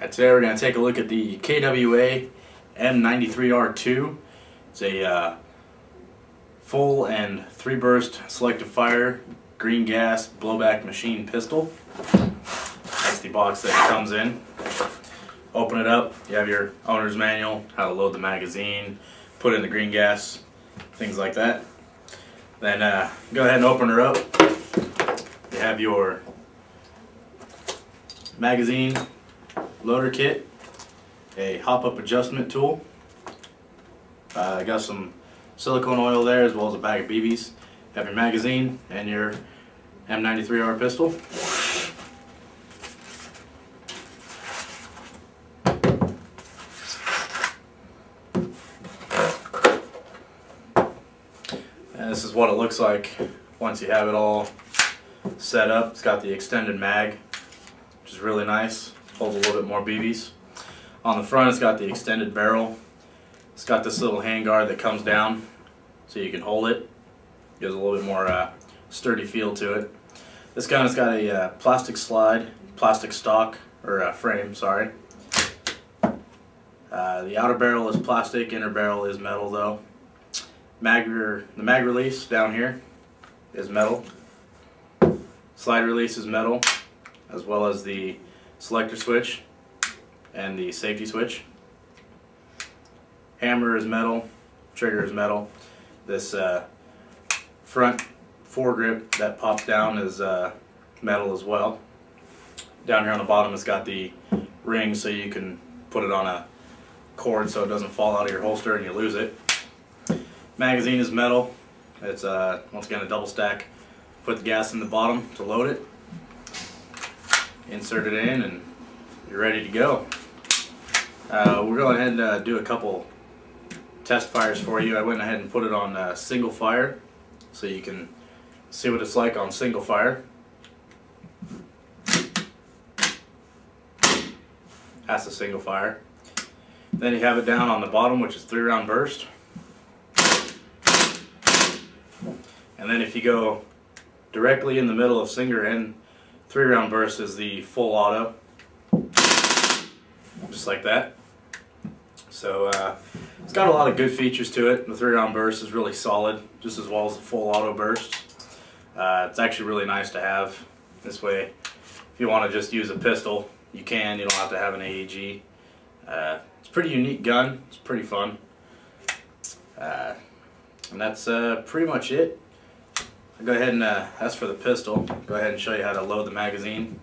Today we're going to take a look at the KWA M93R2. It's a uh, full and three burst selective fire green gas blowback machine pistol. That's the box that it comes in. Open it up, you have your owner's manual, how to load the magazine, put in the green gas, things like that. Then uh, go ahead and open her up. You have your magazine loader kit, a hop-up adjustment tool. Uh, I got some silicone oil there as well as a bag of BBs. Have your magazine and your M93R pistol. And this is what it looks like once you have it all set up. It's got the extended mag, which is really nice. Holds a little bit more BBs. On the front, it's got the extended barrel. It's got this little handguard that comes down so you can hold it. Gives a little bit more uh, sturdy feel to it. This gun has got a uh, plastic slide, plastic stock, or uh, frame, sorry. Uh, the outer barrel is plastic, inner barrel is metal though. Mag, the mag release down here is metal. Slide release is metal, as well as the selector switch and the safety switch. Hammer is metal, trigger is metal. This uh, front foregrip that pops down is uh, metal as well. Down here on the bottom it's got the ring so you can put it on a cord so it doesn't fall out of your holster and you lose it. Magazine is metal. It's uh, once again a double stack. Put the gas in the bottom to load it. Insert it in and you're ready to go. Uh, we're going ahead and uh, do a couple test fires for you. I went ahead and put it on uh, single fire so you can see what it's like on single fire. That's a single fire. Then you have it down on the bottom which is three round burst. And then if you go directly in the middle of Singer and three round burst is the full auto. Just like that. So uh, it's got a lot of good features to it. The three round burst is really solid, just as well as the full auto burst. Uh, it's actually really nice to have. This way, if you want to just use a pistol, you can. You don't have to have an AEG. Uh, it's a pretty unique gun. It's pretty fun. Uh, and that's uh, pretty much it. I'll go ahead and, uh, for the pistol. Go ahead and show you how to load the magazine.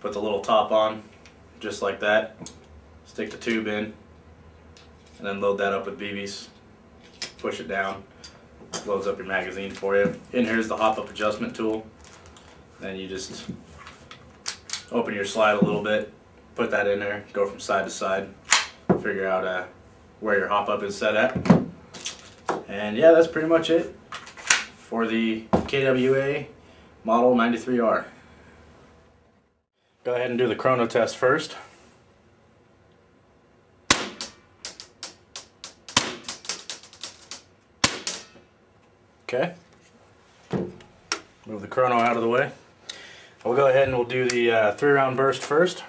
Put the little top on, just like that. Stick the tube in, and then load that up with BBs. Push it down, loads up your magazine for you. In here's the hop-up adjustment tool. Then you just open your slide a little bit, put that in there, go from side to side, figure out uh, where your hop-up is set at. And yeah, that's pretty much it for the KWA Model 93R. Go ahead and do the chrono test first. Okay. Move the chrono out of the way. We'll go ahead and we'll do the uh, three round burst first.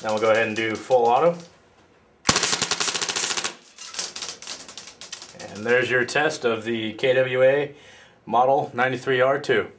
Then we'll go ahead and do full auto. And there's your test of the KWA Model 93R2.